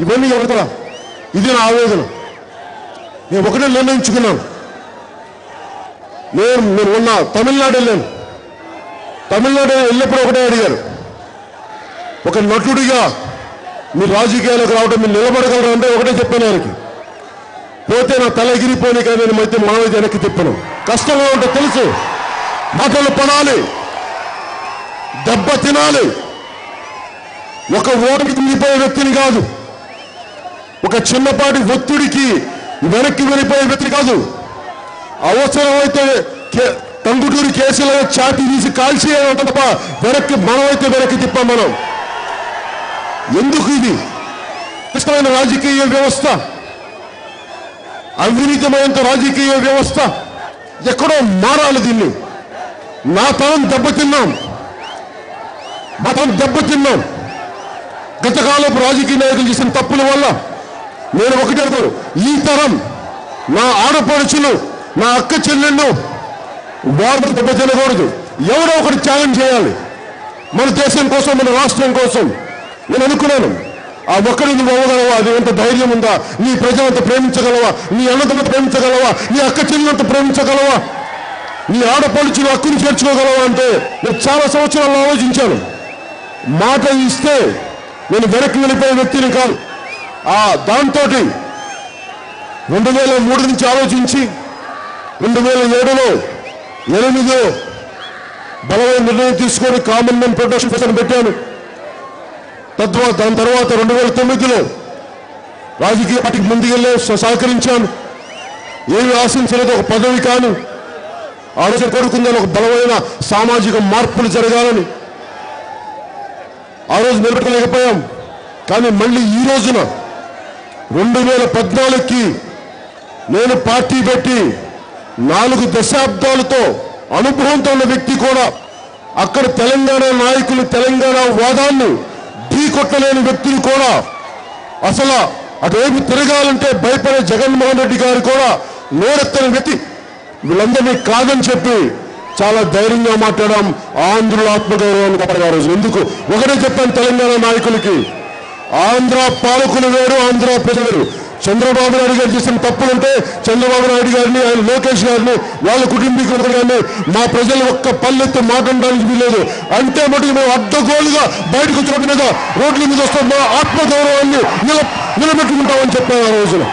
ఇవన్నీ ఎవరికరా ఇది నా ఆవేదన నేను ఒకటే నిర్ణయించుకున్నాను. నేను నేను ఉన్న తమిళనాడు వెళ్ళాను తమిళనాడు వెళ్ళినప్పుడు ఒకటే అడిగారు. ఒక నటుడిగా మీరు రాజకీయాలకు రావడం మీరు నిలబడగలరు అంటే ఒకటే చెప్పాను ఆయనకి. పోతే నా తల ఎగిరిపోయి కానీ నేను అయితే మానవ వెనక్కి తిప్పను కష్టంగా ఉంటే తెలుసు. మాటలు పడాలి. దెబ్బ తినాలి. ఒక ఓటుకి తిరిగిపోయే వ్యక్తిని కాదు. ఒక చిన్నపాటి ఒత్తిడికి వెనక్కి వెళ్ళిపోయే వ్యక్తి కాదు. అవసరమైతే కే- టంగుటూరి కేసులో చాటి తీసి కాల్చి తప్ప వెనక్కి మనమైతే వెనక్కి తిప్పాం మనం. ఎందుకు ఇది? ఇష్టమైన రాజకీయ వ్యవస్థ. అవినీతిమైన రాజకీయ వ్యవస్థ. ఎక్కడో మారాలి దీన్ని. నా తరం దెబ్బతిన్నాం మతం దెబ్బతిన్నాం గతకాలపు రాజకీయ నాయకులు చేసిన తప్పుల వల్ల నేను ఒకటి అడుగుతాను. ఈ తరం నా ఆడపడుచులు నా అక్క చెల్లెళ్ళు వారు దెబ్బతినకూడదు ఎవరో ఒకటి ఛాలెంజ్ చేయాలి. మన దేశం కోసం మన రాష్ట్రం కోసం. నేను అనుకున్నాను. ఆ ఒక్కడి నువ్వు అవ్వగలవా? అది ఎంత ధైర్యం ఉందా? నీ ప్రజలంత ప్రేమించగలవా? నీ అన్నదంత ప్రేమించగలవా? నీ అక్క చెల్లెలంత ప్రేమించగలవా? నీ ఆడపడుచులు హక్కుని చేర్చుకోగలవా అంటే నేను చాలా సంవత్సరాలు ఆలోచించాను. మాట ఇస్తే నేను వెనక్కి వెళ్ళిపోయే వ్యక్తిని కాదు. దాంతో రెండు వేల మూడు నుంచి ఆలోచించి రెండు వేల ఏడులో ఎనిమిదిలో బలమైన నిర్ణయం తీసుకొని కామన్ మెన్ ప్రొటెక్షన్ ఫోర్స్ పెట్టాను. తద్వారా దాని తర్వాత రెండు వేల తొమ్మిదిలో రాజకీయ పార్టీకి ముందుకెళ్ళే స- సహకరించాను. ఏమి ఆశించలేదు ఒక పదవి కాను. ఆలోచన కోరుకుందని ఒక బలమైన సామాజిక మార్పులు జరగాలని. ఆ రోజు నిలబెట్టలేకపోయాం కానీ మళ్ళీ ఈ రోజున రెండు వేల పద్నాలుగుకి నేను పార్టీ పెట్టి నాలుగు దశాబ్దాలతో అనుభవంతో ఉన్న వ్యక్తి కూడా అక్కడ తెలంగాణ నాయకులు తెలంగాణ వాదాన్ని ఢీకొట్టలేని వ్యక్తులు కూడా అసలు అటువైపు తిరగాలంటే భయపడే జగన్మోహన్ రెడ్డి గారు కూడా నోరెత్తని వ్యక్తి. వీళ్ళందరినీ కాదని చెప్పి చాలా ధైర్యంగా మాట్లాడడం ఆంధ్రుల ఆత్మగౌరవాన్ని కాపాడారు రోజు. ఎందుకు? ఒకటే చెప్పాను తెలంగాణ నాయకులకి ఆంధ్ర పాలకులు వేరు ఆంధ్ర ప్రజలు చంద్రబాబు నాయుడు గారు చేసిన తప్పులుంటే చంద్రబాబు నాయుడు గారిని ఆయన లోకేష్ గారిని వాళ్ళ కుటుంబీకులు కానీ మా ప్రజలు ఒక్క పల్లెత్తి మాట్లాడడానికి వీలేదు అంటే మటుకు మేము అడ్డగోలుగా బయటకు వచ్చిన మీద రోడ్ల మీద వస్తాం. మా ఆత్మగౌరవాన్ని నిల నిలబెట్టుకుంటామని చెప్పాను ఆ రోజున.